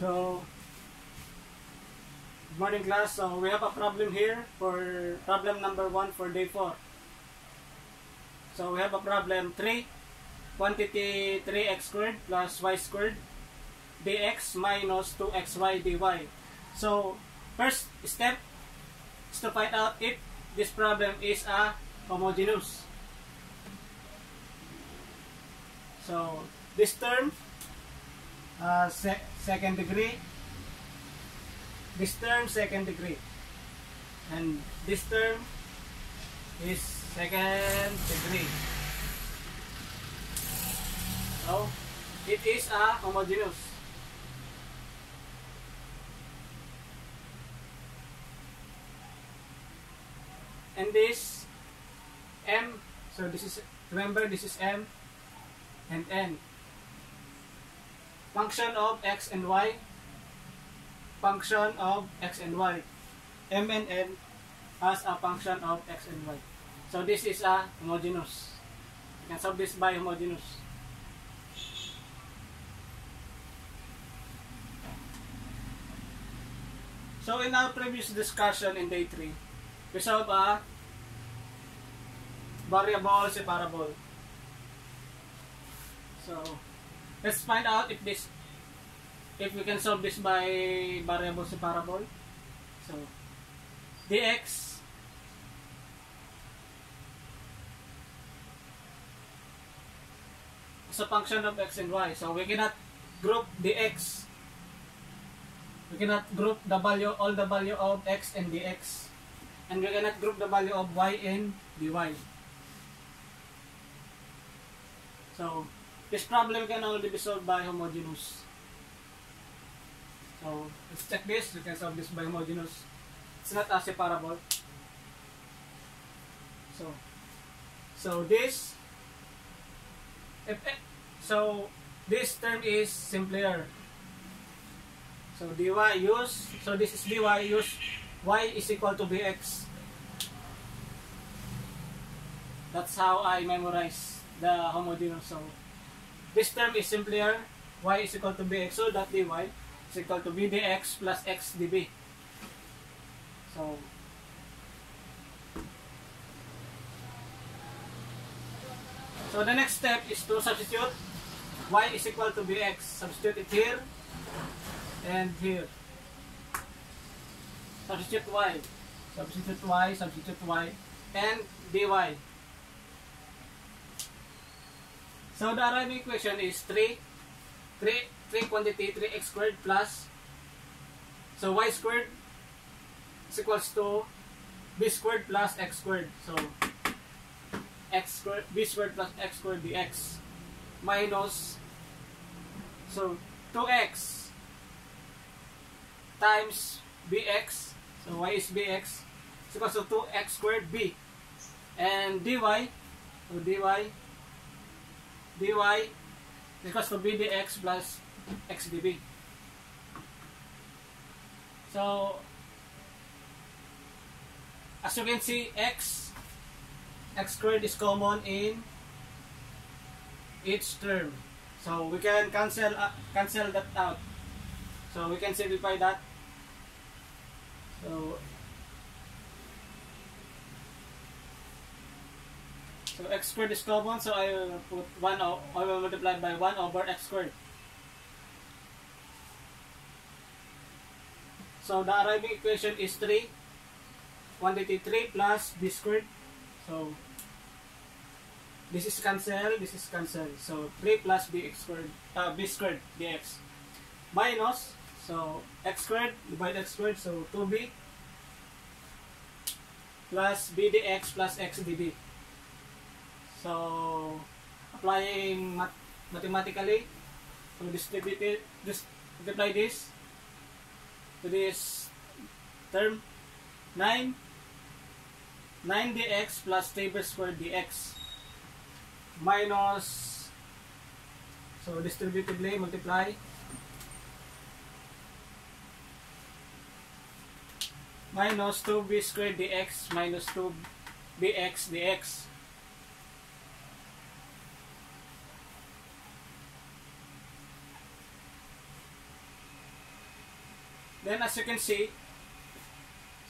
So, good morning class. So, we have a problem here for problem number 1 for day 4. So, we have a problem 3, quantity 3x squared plus y squared dx minus 2xy dy. So, first step is to find out if this problem is a homogeneous. So, this term, uh, se second degree, this term second degree, and this term is second degree. So, it is a homogeneous. And this M, so this is, remember this is M and N. Function of X and Y, function of X and Y. M and N as a function of X and Y. So this is a homogeneous. You can solve this by homogeneous. So in our previous discussion in day 3, we solve a variable separable. So let's find out if this if we can solve this by variable separable. So dx is a function of x and y. So we cannot group dx we cannot group the value, all the value of x and dx. And we cannot group the value of y and dy. So, this problem can only be solved by homogeneous. So, let's check this. We can solve this by homogeneous. It's not a separable. So, so this, if, so this term is simpler so dy use, so this is dy use y is equal to bx. That's how I memorize the homogeneous. So this term is simpler, y is equal to bx. So that dy is equal to b dx plus x db. So So the next step is to substitute y is equal to bx. Substitute it here and here. Substitute y. Substitute y, substitute y, and dy. So the arriving equation is 3, 3, 3 quantity 3x squared plus, so y squared is equals to b squared plus x squared. So x squared, b squared plus x squared dx minus, so 2x times bx. So y is bx is equals to 2x squared b. And dy, so dy, dy equals to b dx plus x db. So, as you can see, x, x squared is common in each term. So, we can cancel uh, cancel that out. So, we can simplify that so, so x squared is common, so I will put 1, I will multiply by 1 over x squared. So the arriving equation is 3, quantity 3 plus b squared. So this is cancelled, this is cancelled. So 3 plus b squared, uh, b squared dx minus so x squared divide x squared, so 2b plus b dx plus x db. So applying mat mathematically, so distribute it, just multiply this to this term 9 9 dx plus table squared dx minus so distributively multiply minus 2b squared dx minus 2bx dx. Then as you can see,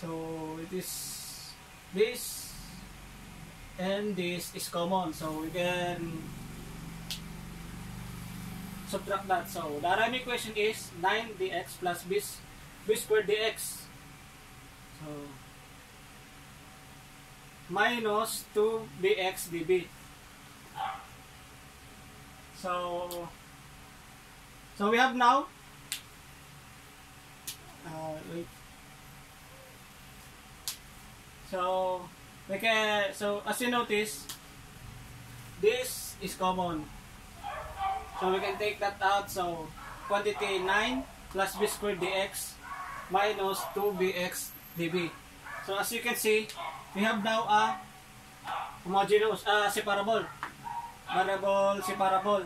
so it is this and this is common. So we can subtract that. So the Arami equation is 9 dx plus b, b squared dx. So minus 2 bx db. So so we have now uh, wait. So we can so as you notice this is common. So we can take that out. So quantity 9 plus b squared dx minus 2bx db. So as you can see, we have now a homogeneous, uh, separable. Variable separable.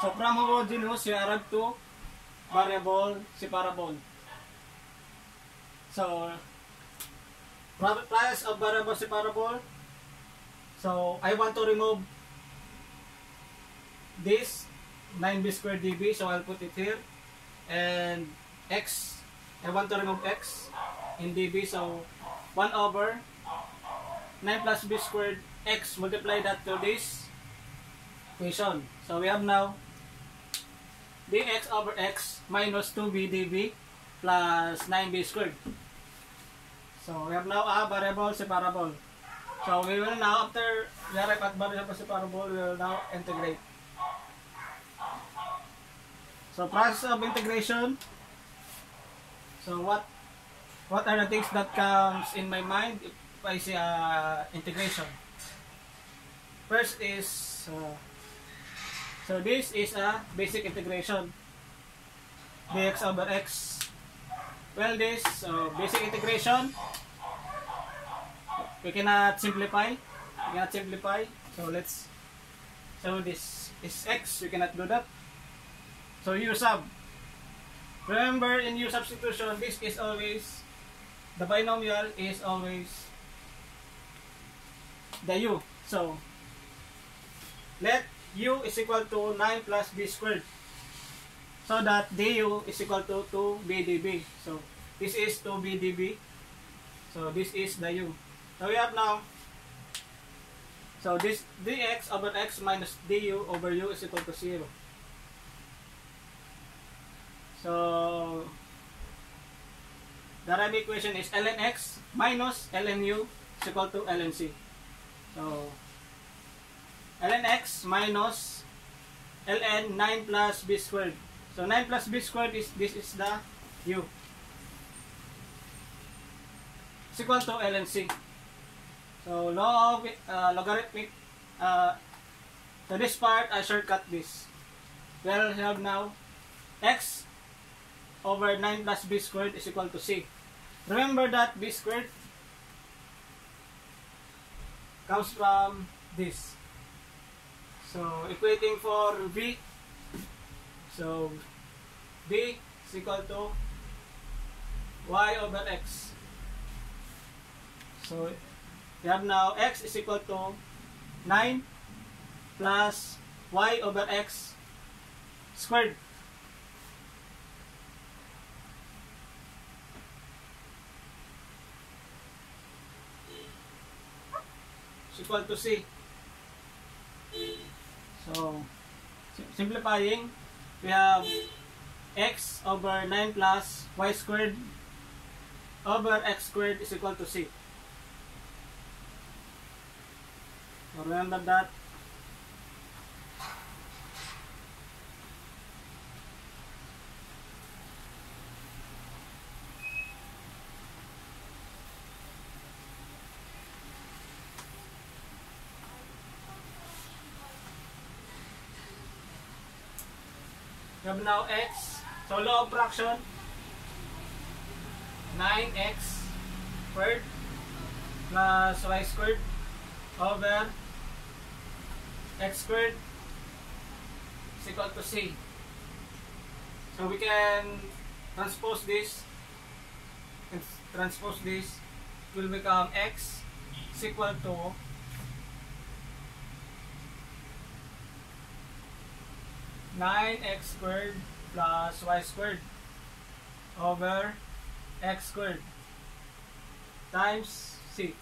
So from homogeneous, we arrive to variable separable. So, price of variable separable. So, I want to remove this 9b squared db, so I'll put it here. And x, I want to remove x in db, so 1 over 9 plus b squared x, multiply that to this equation. So, we have now dx over x minus 2b db plus 9b squared. So, we have now a variable separable. So, we will now, after we arrive at variable separable, we will now integrate. So, process of integration. So, what what are the things that comes in my mind if I say uh, integration? First is, uh, so this is a basic integration. dx over x. Well, this uh, basic integration, we cannot simplify. We cannot simplify. So let's, so this is x, we cannot do that. So u sub. Remember in u substitution, this is always, the binomial is always the u. So, let u is equal to 9 plus b squared. So that du is equal to 2b db. So, this is 2b db. So, this is the u. So, we have now, so this dx over x minus du over u is equal to 0. So, the right equation is ln x minus ln u is equal to ln c. So, ln x minus ln 9 plus b squared. So, 9 plus b squared is, this is the u. Is equal to ln c. So, log, uh, logarithmic, uh, this part, I shortcut this. We'll have now x over 9 plus b squared is equal to c. Remember that b squared comes from this. So, equating for v. So, b is equal to y over x. So, we have now x is equal to 9 plus y over x squared. equal to C. So, simplifying, we have x over 9 plus y squared over x squared is equal to C. So, remember that. We have now x. So law of fraction. 9x squared plus y squared over x squared is equal to c. So we can transpose this. Transpose this will become x is equal to nine x squared plus y squared over x squared times c.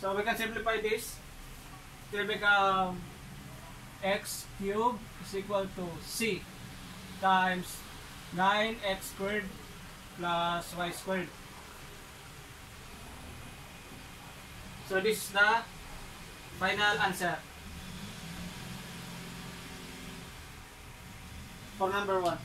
So we can simplify this. It will become x cubed is equal to c times 9x squared plus y squared. So this is the final answer for number one.